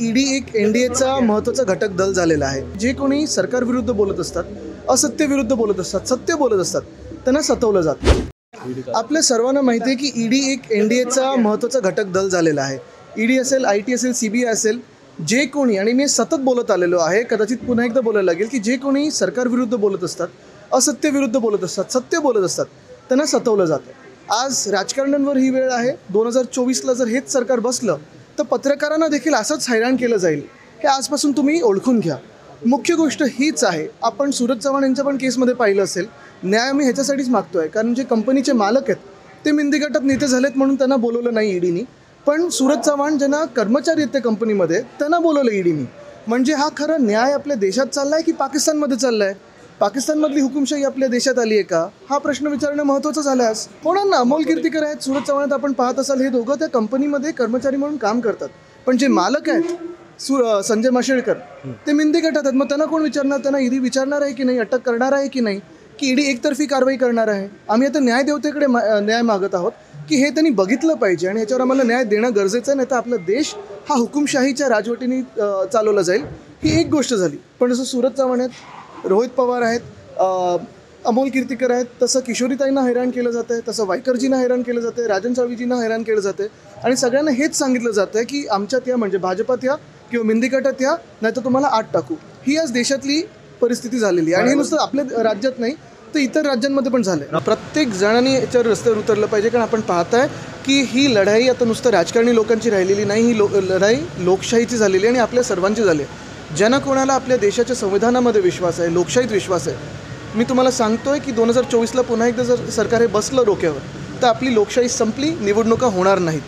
ED एक N D एचा महत्त्वाचा घटक दल झालेला आहे. जे कोणी सरकारविरुद्ध बोलत असतात असत्यविरुद्ध बोलत असतात सत्य बोलत असतात त्यांना सतवलं जातं आपल्या सर्वांना माहिती आहे की ईडी एक एन डी एचा महत्त्वाचा घटक दल झालेला आहे. ईडी असेल आय टी असेल सी बी आय असेल जे कोणी आणि मी सतत बोलत आलेलो आहे कदाचित पुन्हा एकदा बोलायला लागेल की जे कोणी सरकारविरुद्ध बोलत असतात असत्यविरुद्ध बोलत असतात सत्य बोलत असतात त्यांना सतवलं जातं. आज राजकारण्यांवर ही वेळ आहे. दोन हजार चोवीसला जर हेच सरकार बसलं तर पत्रकारांना देखील असंच हैराण केलं जाईल हे आजपासून तुम्ही ओळखून घ्या. मुख्य गोष्ट हीच आहे. आपण सूरज चव्हाण यांच्या पण केसमध्ये पाहिलं असेल. न्याय मी ह्याच्यासाठीच मागतोय. कारण जे कंपनीचे मालक आहेत ते मिंदी गटात नेते झालेत म्हणून त्यांना बोलवलं नाही ईडीनी. पण सूरज चव्हाण ज्यांना कर्मचारी आहेत त्या कंपनीमध्ये त्यांना बोलवलं ईडीनी. म्हणजे हा खरा न्याय आपल्या देशात चाललाय की पाकिस्तानमध्ये चाललाय? पाकिस्तानमधली हुकुमशाही आपल्या देशात आली आहे का? हा प्रश्न विचारणं महत्त्वाचं झाल्यास आज होणार ना अमोल कीर्तीकर आहेत सुरत चव्हाण आपण पाहत असाल हे दोघं त्या कंपनीमध्ये कर्मचारी म्हणून काम करतात. पण जे मालक आहेत सु संजय माशेळकर ते मिंदी गटात आहेत. मग त्यांना कोण विचारणार? त्यांना ईडी विचारणार आहे की नाही? अटक करणार आहे की नाही? की ईडी एकतर्फी कारवाई करणार आहे? आम्ही आता न्यायदेवतेकडे मा- न्याय मागत आहोत की हे त्यांनी बघितलं पाहिजे आणि याच्यावर आम्हाला न्याय देणं गरजेचं आहे नाही तर आपला देश हा हुकुमशाहीच्या राजवटीने चालवला जाईल. ही एक गोष्ट झाली. पण जसं सुरत चव्हाण आहेत रोहित पवार आहेत अमोल कीर्तीकर आहेत तसं किशोरीताईंना हैराण केलं जातं आहे तसं वायकरजींना हैराण केलं जातं आहे राजन साळवीजींना हैराण केलं जातं आहे आणि सगळ्यांना हेच सांगितलं जातं आहे की आमच्यात या म्हणजे भाजपात या किंवा मिंदी गटात या नाही तर तुम्हाला आत टाकू. ही आज देशातली परिस्थिती झालेली आहे. आणि हे नुसतं आपल्या राज्यात नाही तर इतर राज्यांमध्ये पण झालं प्रत्येक जणांनी याच्यावर रस्त्यावर उतरलं पाहिजे कारण आपण पाहताय की ही लढाई आता नुसतं राजकारणी लोकांची राहिलेली नाही ही लो लढाई लोकशाहीची झालेली आहे आणि आपल्या सर्वांची झाली आहे. ज्यांना कोणाला आपल्या देशाच्या संविधानामध्ये विश्वास आहे लोकशाहीत विश्वास आहे मी तुम्हाला सांगतोय की दोन हजार चोवीसला पुन्हा एकदा जर सरकार हे बसलं डोक्यावर तर आपली लोकशाही संपली निवडणुका होणार नाहीत.